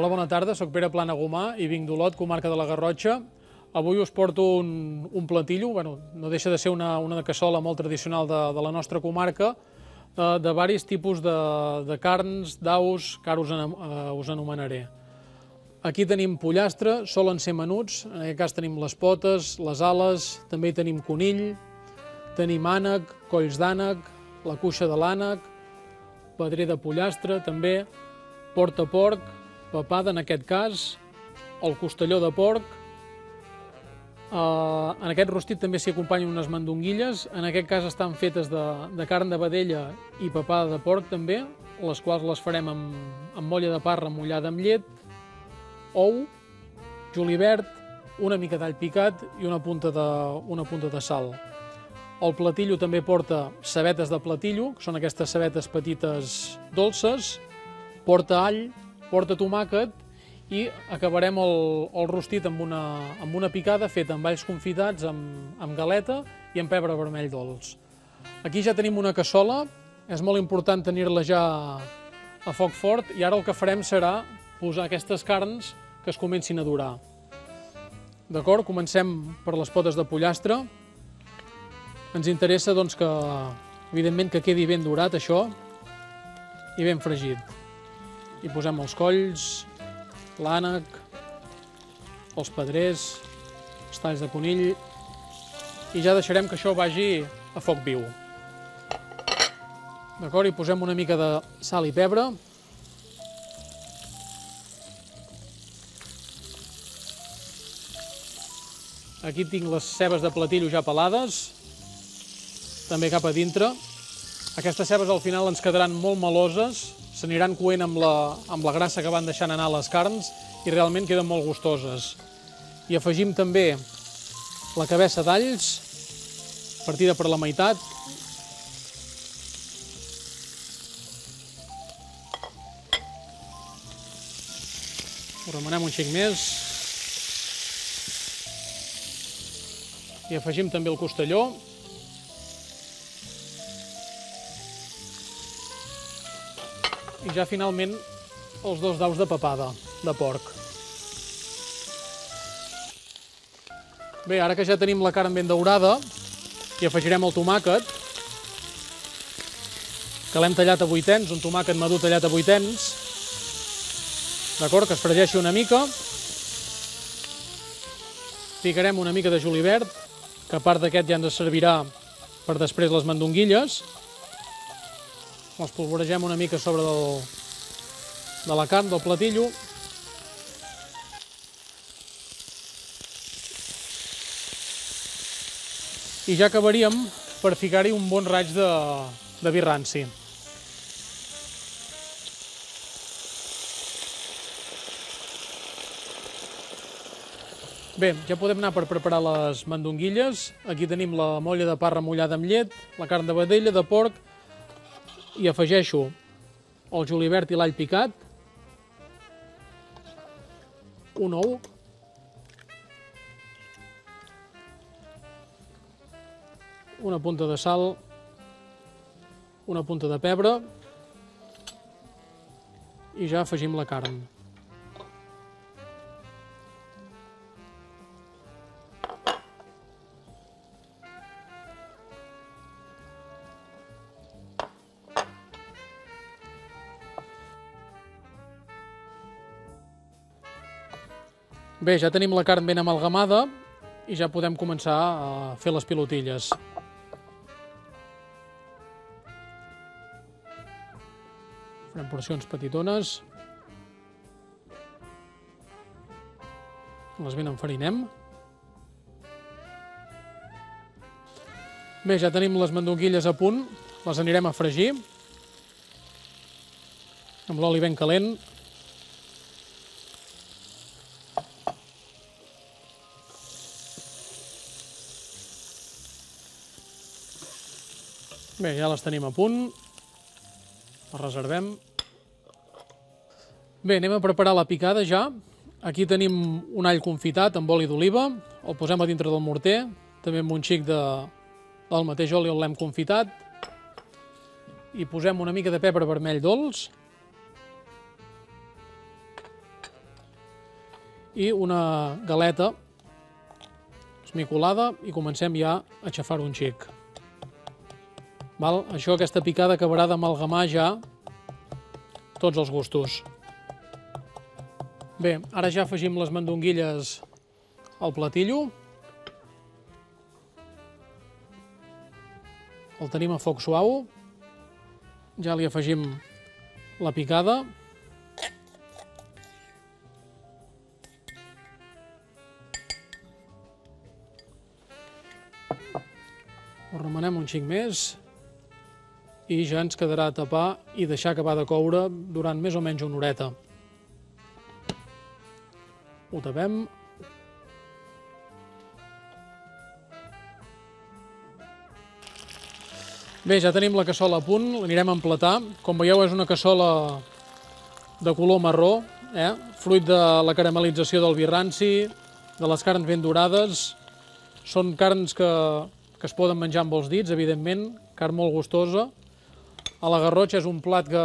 Hola, bona tarda. Soc Pere Plana Gomà i vinc d'Olot, comarca de la Garrotxa. Avui us porto un, un platillo, bueno, no deixa de ser una, una cassola molt tradicional de, de la nostra comarca, de, de varis tipus de, de carns, d'aus, que ara us, en, uh, us anomenaré. Aquí tenim pollastre, solen ser menuts, en aquest cas tenim les potes, les ales, també hi tenim conill, tenim ànec, colls d'ànec, la cuixa de l'ànec, pedrer de pollastre també, porta porc, papada en aquest cas, el costelló de porc, Uh, en aquest rostit també s'hi acompanyen unes mandonguilles, en aquest cas estan fetes de, de carn de vedella i papada de porc també, les quals les farem amb, amb molla de parra mullada amb llet, ou, julivert, una mica d'all picat i una punta de, una punta de sal. El platillo també porta cebetes de platillo, que són aquestes cebetes petites dolces, porta all, porta tomàquet i acabarem el, el rostit amb una, amb una picada feta amb alls confitats, amb, amb galeta i amb pebre vermell dolç. Aquí ja tenim una cassola, és molt important tenir-la ja a foc fort i ara el que farem serà posar aquestes carns que es comencin a durar. D'acord? Comencem per les potes de pollastre. Ens interessa doncs, que, evidentment, que quedi ben durat això i ben fregit. Hi posem els colls, l'ànec, els pedrers, els talls de conill i ja deixarem que això vagi a foc viu. D'acord? Hi posem una mica de sal i pebre. Aquí tinc les cebes de platillo ja pelades, també cap a dintre. Aquestes cebes al final ens quedaran molt meloses, s'aniran coent amb la, amb la grassa que van deixant anar les carns i realment queden molt gustoses. I afegim també la cabessa d'alls, partida per la meitat. Ho remenem un xic més. I afegim també el costelló. I ja finalment els dos daus de papada de porc. Bé, ara que ja tenim la carn ben daurada, hi afegirem el tomàquet, que l'hem tallat a vuitens, un tomàquet madur tallat a vuitens, d'acord, que es fregeixi una mica. Picarem una mica de julivert, que a part d'aquest ja ens servirà per després les mandonguilles els polvoregem una mica sobre del, de la carn, del platillo. I ja acabaríem per ficar-hi un bon raig de, de vi ranci. Bé, ja podem anar per preparar les mandonguilles. Aquí tenim la molla de parra mullada amb llet, la carn de vedella, de porc, i afegeixo el julivert i l'all picat, un ou, una punta de sal, una punta de pebre. I ja afegim la carn. Bé, ja tenim la carn ben amalgamada i ja podem començar a fer les pilotilles. Farem porcions petitones. Les ben enfarinem. Bé, ja tenim les mandonguilles a punt. Les anirem a fregir. Amb l'oli ben calent. Bé, ja les tenim a punt. Les reservem. Bé, anem a preparar la picada ja. Aquí tenim un all confitat amb oli d'oliva. El posem a dintre del morter. També amb un xic de, del mateix oli l'hem confitat. I posem una mica de pebre vermell dolç. i una galeta esmicolada i comencem ja a xafar un xic. Val? Això, aquesta picada acabarà d'amalgamar ja tots els gustos. Bé, ara ja afegim les mandonguilles al platillo. El tenim a foc suau. Ja li afegim la picada. Ho remenem un xic més i ja ens quedarà a tapar i deixar acabar de coure durant més o menys una horeta. Ho tapem. Bé, ja tenim la cassola a punt, l'anirem a emplatar. Com veieu, és una cassola de color marró, eh? fruit de la caramelització del vi ranci, de les carns ben dorades. Són carns que, que es poden menjar amb els dits, evidentment, carn molt gustosa. A la Garrotxa és un plat que,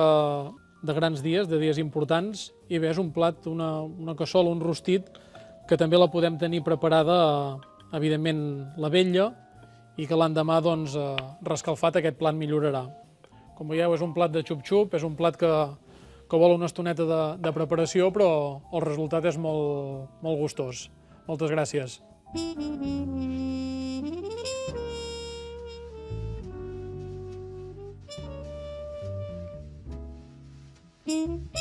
de grans dies, de dies importants, i bé, és un plat, una, una cassola, un rostit, que també la podem tenir preparada, evidentment, la vetlla, i que l'endemà, doncs, eh, rescalfat, aquest plat millorarà. Com veieu, és un plat de xup-xup, és un plat que, que vol una estoneta de, de preparació, però el resultat és molt, molt gustós. Moltes gràcies. Mm-hmm.